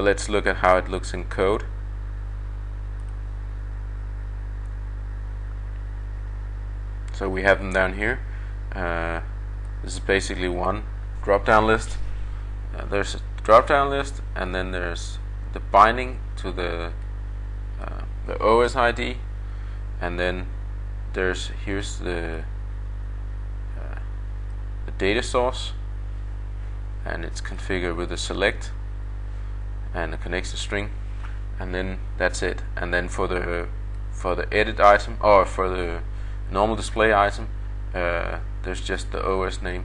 let's look at how it looks in code. So we have them down here. Uh, this is basically one drop-down list. Uh, there's a drop-down list, and then there's the binding to the uh, the OS ID, and then there's here's the uh, the data source, and it's configured with a select and connects the string, and then that's it. And then for the for the edit item or for the normal display item, uh, there's just the OS name.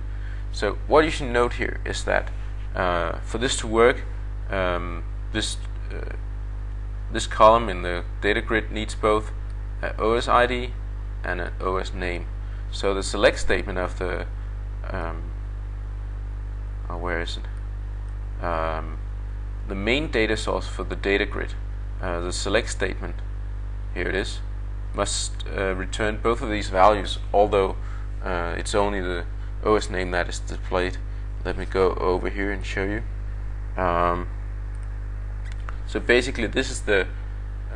So what you should note here is that uh, for this to work, um, this uh, this column in the data grid needs both an OS ID and an OS name. So the select statement of the um, oh, where is it? Um, the main data source for the data grid, uh, the select statement, here it is, must uh, return both of these values, although uh, it's only the OS name that is displayed. Let me go over here and show you. Um, so basically this is the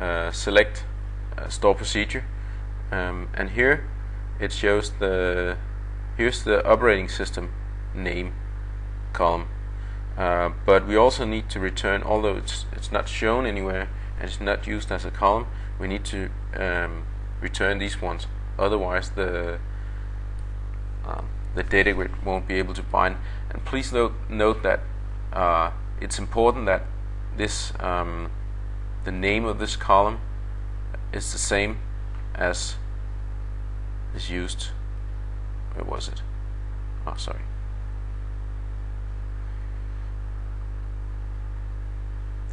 uh, select uh, store procedure um, and here it shows the here's the operating system name column uh, but we also need to return although it's it's not shown anywhere and it's not used as a column we need to um, return these ones. Otherwise the um, the data grid won't be able to bind and please note, note that uh, it's important that this um, the name of this column is the same as is used. Where was it? Oh sorry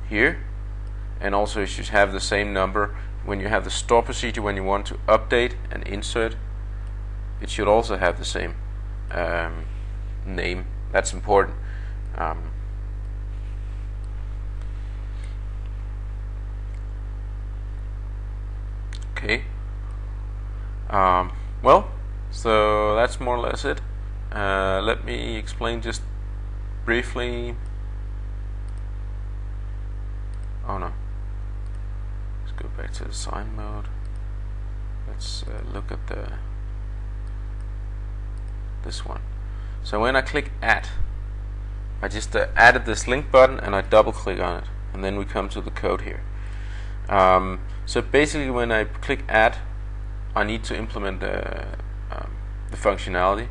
here. And also you should have the same number when you have the store procedure when you want to update and insert. It should also have the same um, name. That's important. Um, okay. Um, well so that's more or less it. Uh, let me explain just briefly oh no. Let's go back to design mode. Let's uh, look at the this one. So when I click add I just uh, added this link button and I double click on it. And then we come to the code here. Um, so basically when I click add I need to implement the, um, the functionality.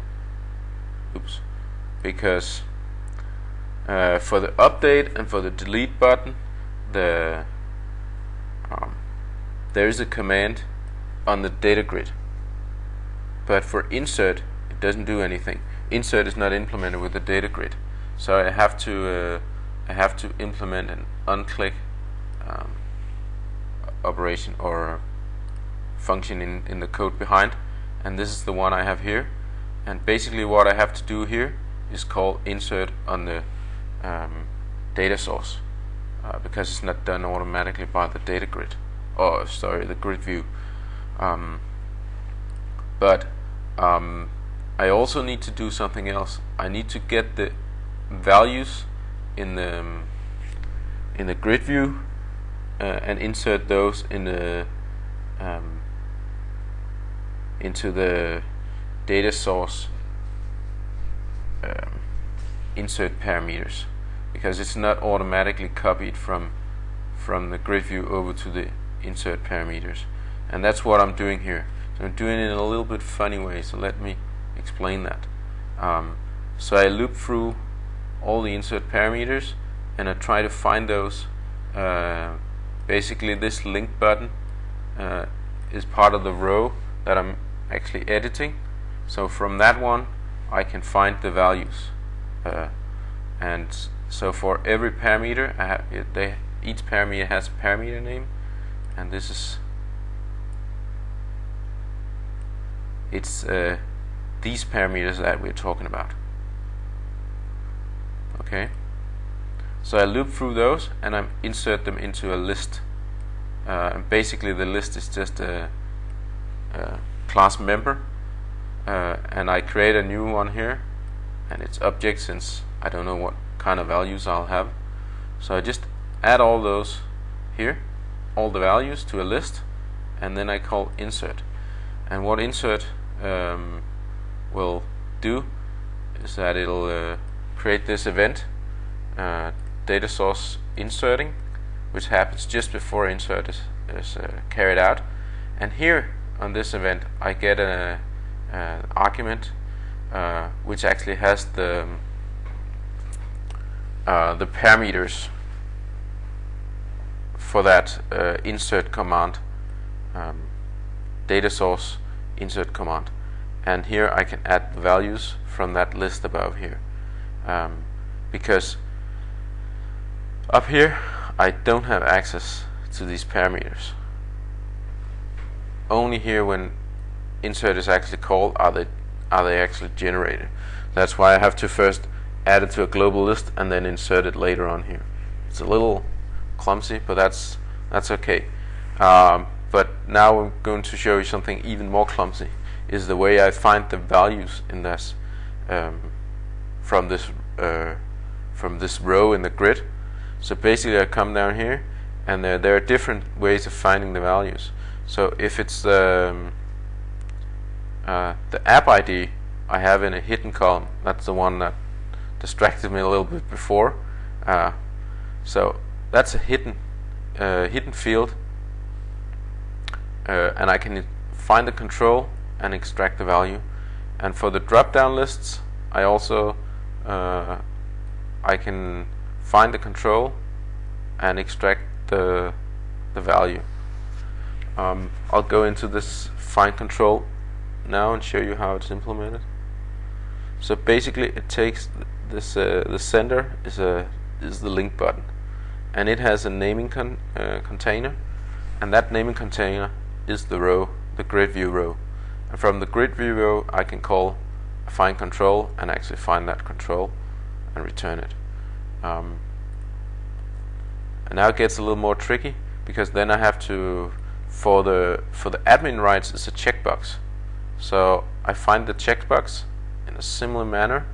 Oops. Because uh, for the update and for the delete button the um, there is a command on the data grid. But for insert it doesn't do anything. Insert is not implemented with the data grid. So I have to uh, I have to implement an OnClick um, operation or function in, in the code behind. And this is the one I have here. And basically what I have to do here is call insert on the um, data source uh, because it's not done automatically by the data grid. Or sorry the grid view. Um, but um, I also need to do something else. I need to get the values in the um, in the grid view uh, and insert those in the um, into the data source um, insert parameters because it's not automatically copied from from the grid view over to the insert parameters. And that's what I'm doing here. So I'm doing it in a little bit funny way so let me explain that. Um, so I loop through all the insert parameters and I try to find those uh, basically this link button uh, is part of the row that I'm actually editing. So from that one I can find the values uh, and so for every parameter I have it, they, each parameter has a parameter name and this is it's uh, these parameters that we're talking about. Okay? So I loop through those and I insert them into a list. Uh, and basically the list is just a, a class member. Uh, and I create a new one here and it's object since I don't know what kind of values I'll have so I just add all those here, all the values to a list, and then I call insert. And what insert um, will do is that it'll uh, create this event, uh, data source inserting, which happens just before insert is, is uh, carried out. And here on this event, I get an argument uh, which actually has the uh, the parameters for that uh, insert command, um, data source insert command. And here I can add the values from that list above here. Um, because up here I don't have access to these parameters. Only here when insert is actually called are they are they actually generated. That's why I have to first add it to a global list and then insert it later on here. It's a little clumsy, but that's that's okay. Um, but now I'm going to show you something even more clumsy. Is the way I find the values in this um, from this uh, from this row in the grid. So basically, I come down here, and there there are different ways of finding the values. So if it's the um, uh, the app ID I have in a hidden column, that's the one that distracted me a little bit before. Uh, so that's a hidden uh, hidden field, uh, and I can find the control and extract the value. And for the drop-down lists, I also uh, I can find the control and extract the the value. Um, I'll go into this find control now and show you how it's implemented. So basically, it takes this uh, the sender is a is the link button, and it has a naming con uh, container, and that naming container is the row, the grid view row, and from the grid view row I can call find control and actually find that control and return it. Um, and now it gets a little more tricky because then I have to for the for the admin rights it's a checkbox. So I find the checkbox in a similar manner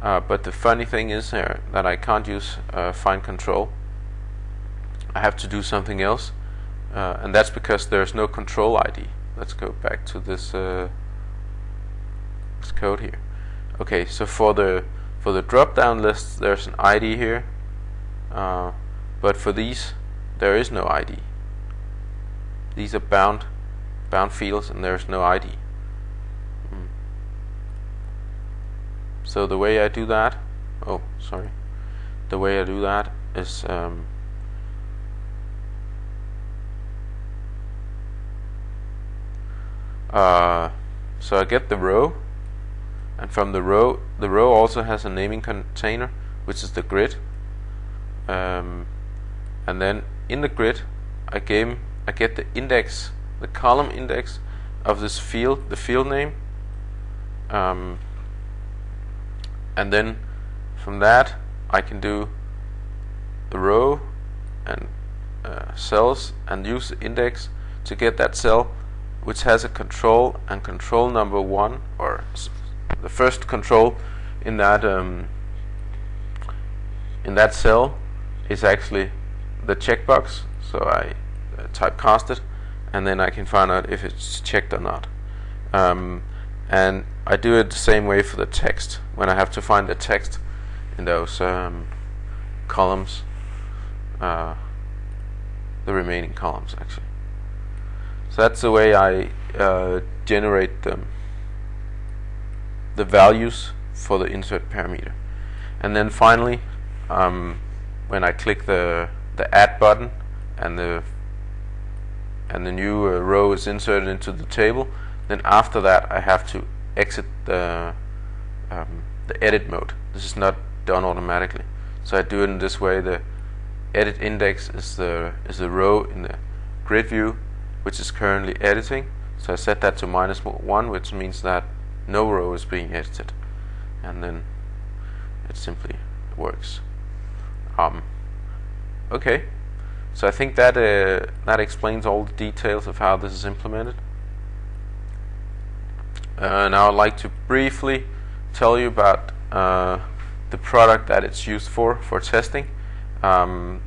uh, but the funny thing is here that I can't use uh, find control. I have to do something else, uh, and that's because there's no control ID. Let's go back to this, uh, this code here. Okay, so for the for the drop-down list, there's an ID here, uh, but for these, there is no ID. These are bound bound fields, and there's no ID. So the way I do that, oh sorry, the way I do that is um, uh, so I get the row, and from the row, the row also has a naming container, which is the grid, um, and then in the grid, I game I get the index, the column index of this field, the field name. Um, and then from that I can do the row and uh, cells and use the index to get that cell which has a control and control number one or the first control in that um, in that cell is actually the checkbox. So I uh, typecast it and then I can find out if it's checked or not. Um, and I do it the same way for the text. When I have to find the text in those um, columns uh, the remaining columns actually. So that's the way I uh, generate the, the values for the insert parameter. And then finally um, when I click the the add button and the and the new uh, row is inserted into the table then after that I have to exit the um, the edit mode. This is not done automatically. So I do it in this way. The edit index is the is the row in the grid view which is currently editing. So I set that to minus one, which means that no row is being edited, and then it simply works. Um, okay, so I think that uh, that explains all the details of how this is implemented. Uh, now I'd like to briefly tell you about uh, the product that it's used for for testing. Um,